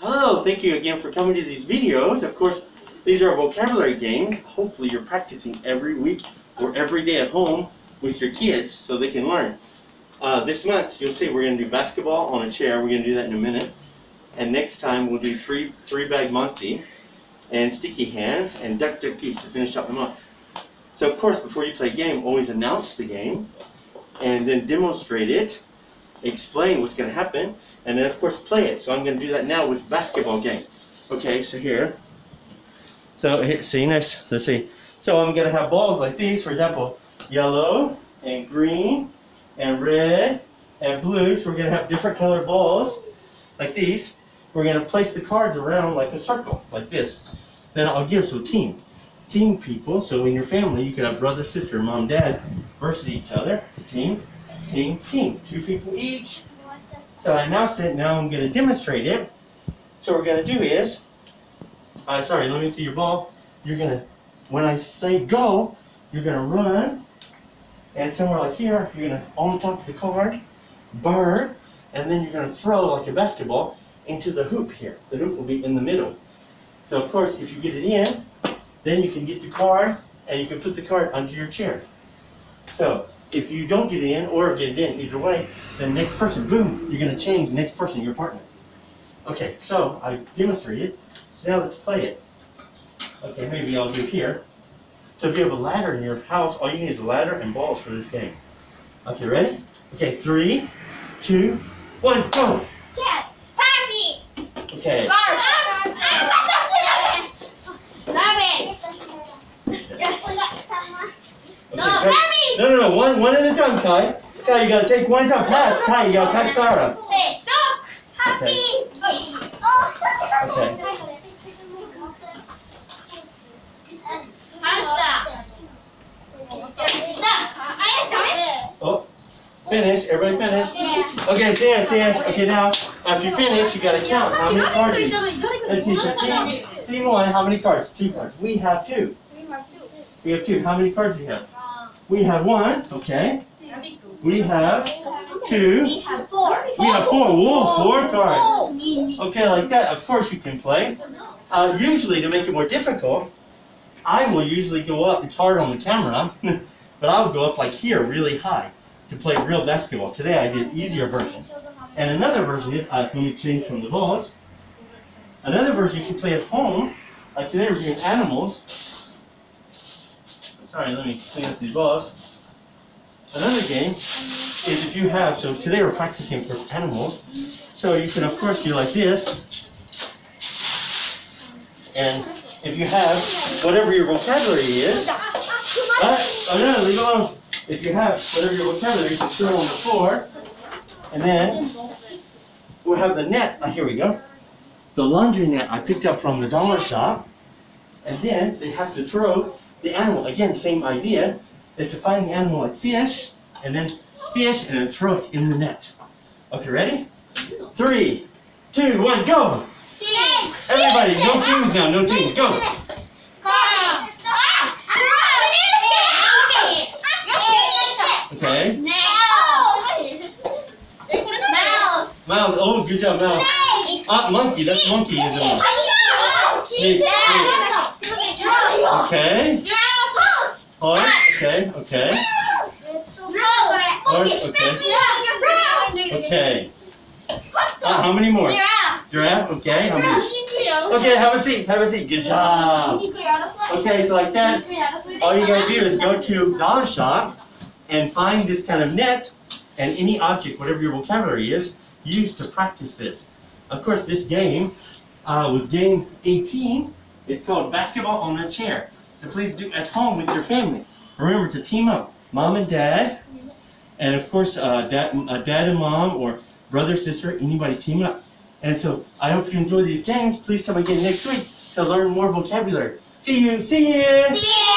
Hello, thank you again for coming to these videos. Of course, these are vocabulary games. Hopefully you're practicing every week or every day at home with your kids so they can learn. Uh, this month, you'll see we're going to do basketball on a chair. We're going to do that in a minute. And next time we'll do three three bag Monty and sticky hands and duck duck goose to finish up the month. So of course, before you play a game, always announce the game and then demonstrate it, explain what's going to happen, and then of course play it. So I'm going to do that now with basketball game. Okay, so here. So here, see next. Let's see. So I'm going to have balls like these. For example, yellow and green and red and blue. So we're going to have different colored balls like these. We're going to place the cards around like a circle, like this. Then I'll give so team. Team people. So in your family, you could have brother, sister, mom, dad versus each other. Team, team, team. Two people each. So I announced it. Now I'm going to demonstrate it. So what we're going to do is, uh, sorry, let me see your ball. You're going to, when I say go, you're going to run. And somewhere like here, you're going to, on the top of the card, burn. And then you're going to throw like a basketball into the hoop here. The hoop will be in the middle. So of course, if you get it in, then you can get the card and you can put the card under your chair. So if you don't get it in or get it in, either way, then next person, boom, you're going to change the next person, your partner. Okay, so I demonstrated. So now let's play it. Okay, maybe I'll do here. So if you have a ladder in your house, all you need is a ladder and balls for this game. Okay, ready? Okay, three, two, one, go! Cat. Puppy. Okay, No, Kai- rabbit. No, one, one at a time, Kai. Kai, you gotta take one time. Pass, Kai, you gotta pass Sarah. Fish. Dog. Puppy. Okay. Hamster. Oh, finish. Everybody finish. Okay, Sam, Sam. Okay, now after you finish, you gotta count how many cards. Let's see. So team, team one, how many cards? Two cards. We have two. We have two. How many cards do you have? We have one. Okay. We have two. We have four. We have four. Whoa, four cards. Okay, like that. Of course you can play. Uh, usually, to make it more difficult, I will usually go up. It's hard on the camera, but I'll go up like here, really high, to play real basketball. Today I did easier version. And another version is, uh, so let me change from the balls. Another version you can play at home. Like today we're doing animals. Sorry, let me clean up these balls. Another game is if you have, so today we're practicing for animals. So you can of course do like this. And if you have whatever your vocabulary is, uh, oh no, leave it alone. If you have whatever your vocabulary, you can throw on the floor. And then we'll have the net. Ah, here we go. The laundry net I picked up from the dollar shop. And then they have to throw the animal. Again, same idea. They have to find the animal like fish, and then fish, and then throw it in the net. Okay, ready? Three, two, one, go! Everybody, no teams now, no teams, go! Okay. Mouse, Mouse. oh, good job, mouse. Ah, monkey, that's monkey, isn't it? Snake, snake. Okay. Horse, okay, okay. Horse, okay. Okay. Ah, how many more? Giraffe, okay, how many? Okay, have a seat, have a seat, good job. Okay, so like that, all you gotta do is go to dollar shop and find this kind of net and any object, whatever your vocabulary is, use to practice this. Of course, this game uh, was game 18. It's called basketball on a chair. So please do at home with your family. Remember to team up, mom and dad, and of course, uh, dad, uh, dad and mom, or brother, sister, anybody team up. And so I hope you enjoy these games. Please come again next week to learn more vocabulary. See you. See you. See you.